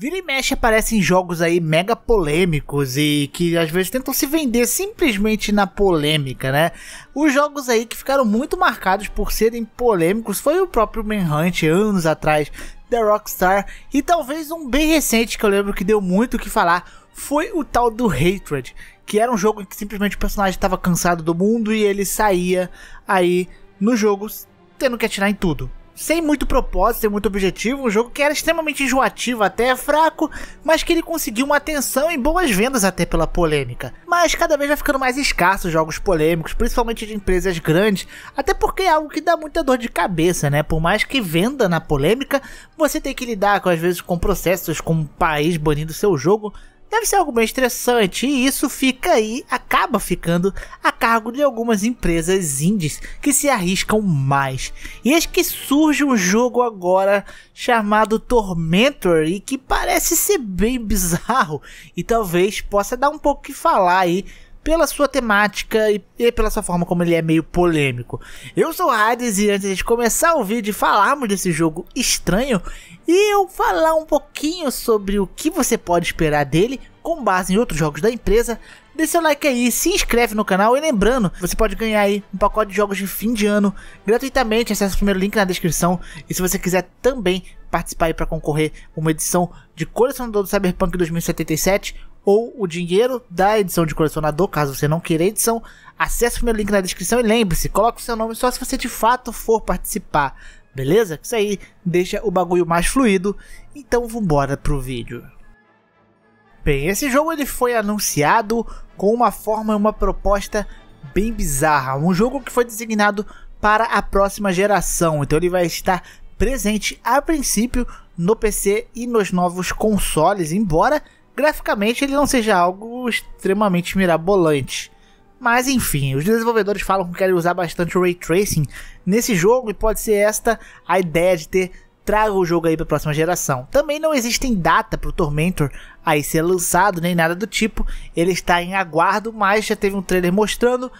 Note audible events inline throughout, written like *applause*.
Vira e mexe aparecem jogos aí mega polêmicos e que às vezes tentam se vender simplesmente na polêmica, né? Os jogos aí que ficaram muito marcados por serem polêmicos foi o próprio Manhunt anos atrás da Rockstar e talvez um bem recente que eu lembro que deu muito o que falar foi o tal do Hatred, que era um jogo em que simplesmente o personagem estava cansado do mundo e ele saía aí nos jogos tendo que atirar em tudo sem muito propósito, sem muito objetivo, um jogo que era extremamente enjoativo, até fraco, mas que ele conseguiu uma atenção e boas vendas até pela polêmica. Mas cada vez vai ficando mais escasso jogos polêmicos, principalmente de empresas grandes, até porque é algo que dá muita dor de cabeça, né? Por mais que venda na polêmica, você tem que lidar com às vezes com processos com um país banindo seu jogo deve ser algo bem estressante e isso fica aí, acaba ficando a cargo de algumas empresas indies que se arriscam mais. E eis que surge um jogo agora chamado Tormentor e que parece ser bem *laughs* bizarro e talvez possa dar um pouco que falar aí pela sua temática e, e, pela sua forma como ele é meio polêmico. Eu sou o Hades e antes de começar o vídeo e falarmos desse jogo estranho, e eu falar um pouquinho sobre o que você pode esperar dele com base em outros jogos da empresa, dê seu like aí, se inscreve no canal e lembrando, você pode ganhar aí um pacote de jogos de fim de ano gratuitamente, acesse o primeiro link na descrição. E se você quiser também participar aí para concorrer uma edição de colecionador do Cyberpunk 2077 ou o dinheiro da edição de colecionador, caso você não queira edição, acesse o primeiro link na descrição e lembre-se, coloque o seu nome só se você de fato for participar. Beleza? Isso aí deixa o bagulho mais fluido. Então vambora pro vídeo. Bem, esse jogo ele foi anunciado com uma forma e uma proposta bem bizarra. Um jogo que foi designado para a próxima geração. Então ele vai estar presente a princípio no PC e nos novos consoles, embora graficamente ele não seja algo extremamente mirabolante. Mas enfim, os desenvolvedores falam que querem usar bastante o Ray Tracing nesse jogo e pode ser esta a ideia de ter traga o jogo aí para a próxima geração. Também não existe data para o Tormentor aí ser lançado nem nada do tipo. Ele está em aguardo, mas já teve um trailer mostrando.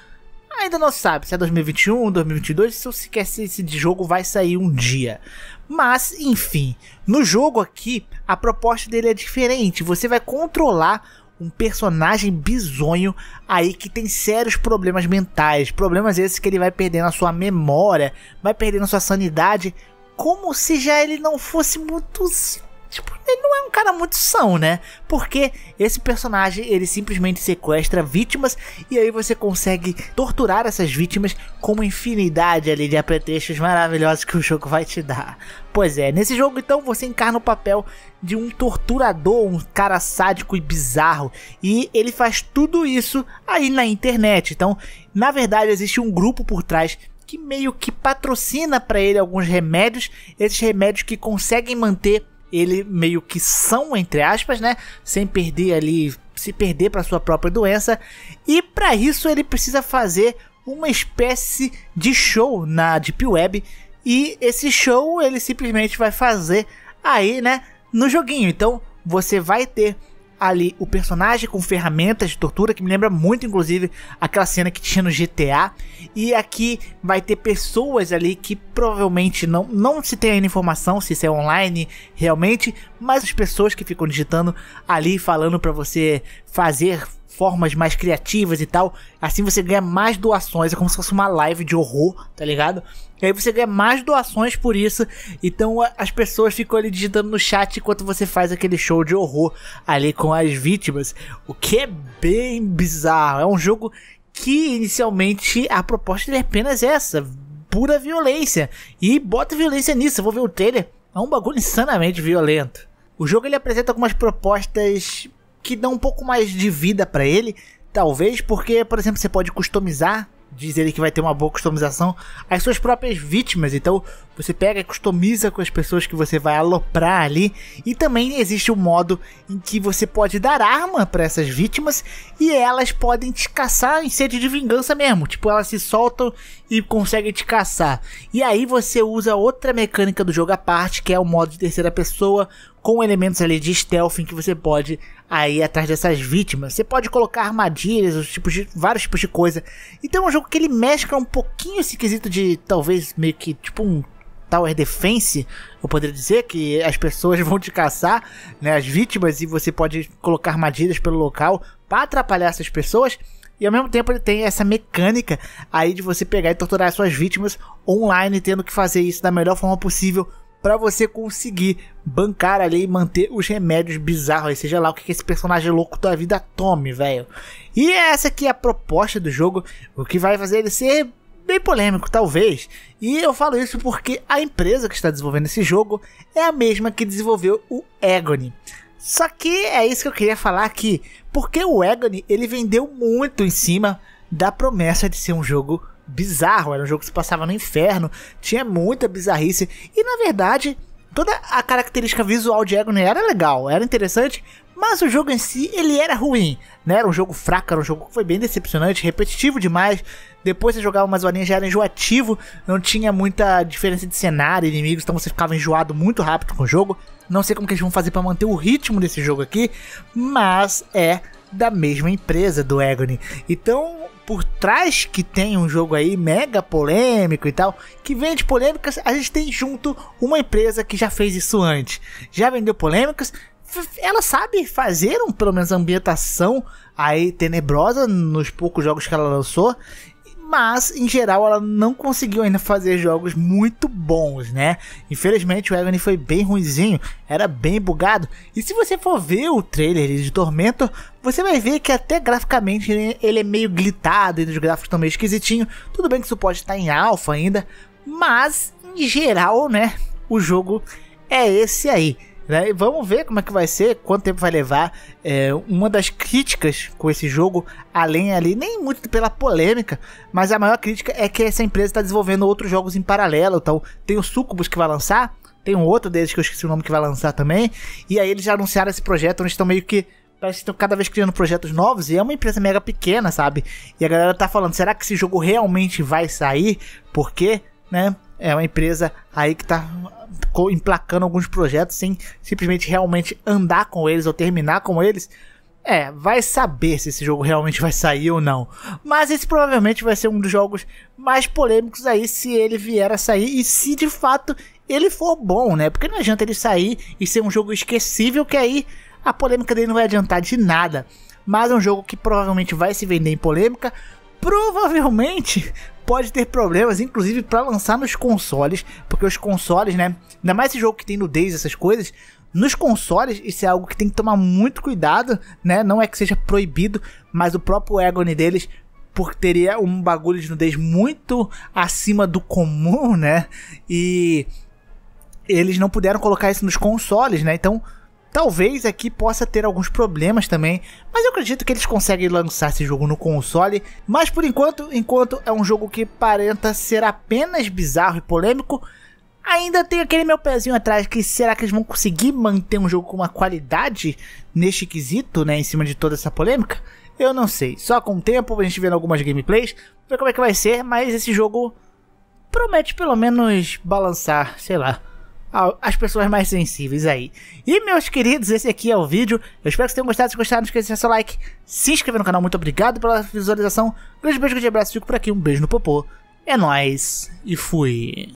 Ainda não sabe se é 2021, 2022, ou sequer se esse jogo vai sair um dia. Mas, enfim, no jogo aqui, a proposta dele é diferente. Você vai controlar um personagem bizonho aí que tem sérios problemas mentais, problemas esses que ele vai perdendo a sua memória, vai perdendo a sua sanidade, como se já ele não fosse muito Tipo, ele não é um cara muito são, né? Porque esse personagem, ele simplesmente sequestra vítimas e aí você consegue torturar essas vítimas com uma infinidade ali de apetrechos maravilhosos que o jogo vai te dar. Pois é, nesse jogo então você encarna o papel de um torturador, um cara sádico e bizarro. E ele faz tudo isso aí na internet. Então, na verdade, existe um grupo por trás que meio que patrocina para ele alguns remédios, esses remédios que conseguem manter ele meio que são entre aspas, né, sem perder ali, se perder para sua própria doença. E para isso ele precisa fazer uma espécie de show na Deep Web e esse show ele simplesmente vai fazer aí, né, no joguinho. Então, você vai ter ali o personagem com ferramentas de tortura, que me lembra muito, inclusive, aquela cena que tinha no GTA. E aqui vai ter pessoas ali que provavelmente não, não se tem ainda informação se isso é online realmente, mas as pessoas que ficam digitando ali falando para você fazer formas mais criativas e tal. Assim você ganha mais doações, é como se fosse uma live de horror, tá ligado? E aí você ganha mais doações por isso. Então as pessoas ficam ali digitando no chat enquanto você faz aquele show de horror ali com as vítimas. O que é bem bizarro. É um jogo que inicialmente a proposta é apenas essa: pura violência. E bota violência nisso. Eu vou ver o trailer. É um bagulho insanamente violento. O jogo ele apresenta algumas propostas que dão um pouco mais de vida para ele. Talvez porque, por exemplo, você pode customizar diz ele que vai ter uma boa customização, as suas próprias vítimas. Então você pega e customiza com as pessoas que você vai aloprar ali. E também existe um modo em que você pode dar arma para essas vítimas e elas podem te caçar em sede de vingança mesmo. Tipo, elas se soltam e conseguem te caçar. E aí você usa outra mecânica do jogo à parte, que é o modo de terceira pessoa, com elementos ali de stealth em que você pode aí atrás dessas vítimas. Você pode colocar armadilhas, os tipos de, vários tipos de coisa. Então é um jogo que ele mescla um pouquinho esse quesito de talvez meio que tipo um Tower Defense, eu poderia dizer que as pessoas *laughs* vão te caçar, né, as vítimas, e você pode colocar armadilhas pelo local para atrapalhar essas pessoas. E ao mesmo tempo ele tem essa mecânica aí de você pegar e torturar suas vítimas online, tendo que fazer isso da melhor forma possível para você conseguir bancar ali e manter os remédios bizarros, seja lá o que esse personagem louco da vida tome, velho. E essa aqui é a proposta do jogo, o que vai fazer ele ser bem polêmico, talvez. E eu falo isso porque a empresa que está desenvolvendo esse jogo é a mesma que desenvolveu o Agony. Só que é isso que eu queria falar aqui, porque o Agony ele vendeu muito em cima da promessa de ser um jogo bizarro, era um jogo que se passava no inferno, tinha muita bizarrice e na verdade toda a característica visual de Agony era legal, era interessante, mas o jogo em si ele era ruim, né? Era um jogo fraco, era um jogo que foi bem decepcionante, repetitivo demais. Depois você jogava umas horinhas já era enjoativo, não tinha muita diferença de cenário, inimigos, então você ficava enjoado muito rápido com o jogo. Não sei como que eles vão fazer para manter o ritmo desse jogo aqui, mas é da mesma empresa do Agony. Então, por trás que tem um jogo aí mega polêmico e tal, que vende polêmicas, a gente tem junto uma empresa que já fez isso antes. Já vendeu polêmicas, ela sabe fazer um, pelo menos ambientação aí tenebrosa nos poucos jogos que ela lançou mas em geral ela não conseguiu ainda fazer jogos muito bons, né? Infelizmente o Agony foi bem ruizinho, era bem bugado. E se você for ver o trailer de Tormento, você vai ver que até graficamente ele é meio glitado e os gráficos estão meio esquisitinho. Tudo bem que isso pode estar em alfa ainda, mas em geral, né, o jogo é esse aí. Né? E vamos ver como é que vai ser, quanto tempo vai levar. É, uma das críticas com esse jogo, além ali, nem muito pela polêmica, mas a maior crítica é que essa empresa está desenvolvendo outros jogos em paralelo. Então, tem o Sucubus que vai lançar, tem um outro deles que eu esqueci o nome que vai lançar também. E aí eles já anunciaram esse projeto, onde estão meio que Parece que estão cada vez criando projetos novos e é uma empresa mega pequena, sabe? E a galera tá falando, será que esse jogo realmente vai sair? Porque, né? É uma empresa aí que tá emplacando alguns projetos sem simplesmente realmente andar com eles ou terminar com eles. É, vai saber se esse jogo realmente vai sair ou não. Mas esse provavelmente vai ser um dos jogos mais polêmicos aí se ele vier a sair e se de fato ele for bom, né? Porque não adianta ele sair e ser um jogo esquecível que aí a polêmica dele não vai adiantar de nada. Mas é um jogo que provavelmente vai se vender em polêmica. Provavelmente pode ter problemas, inclusive para lançar nos consoles, porque os consoles, né? Ainda mais esse jogo que tem nudez, essas coisas. Nos consoles, isso é algo que tem que tomar muito cuidado, né? Não é que seja proibido, mas o próprio Agony deles porque teria um bagulho de nudez muito acima do comum, né? E eles não puderam colocar isso nos consoles, né? Então Talvez aqui possa ter alguns problemas também, mas eu acredito que eles conseguem lançar esse jogo no console. Mas por enquanto, enquanto é um jogo que parenta ser apenas bizarro e polêmico, ainda tem aquele meu pezinho atrás que será que eles vão conseguir manter um jogo com uma qualidade neste quesito, né, em cima de toda essa polêmica? Eu não sei. Só com o tempo a gente vendo algumas gameplays, ver como é que vai ser, mas esse jogo promete pelo menos balançar, sei lá, as pessoas mais sensíveis aí. E meus queridos, esse aqui é o vídeo. Eu espero que vocês tenham gostado. Se gostaram, não esqueça de deixar seu like, se inscrever no canal. Muito obrigado pela visualização. Um grande beijo, grande abraço. Fico por aqui. Um beijo no popô. É nóis. E fui.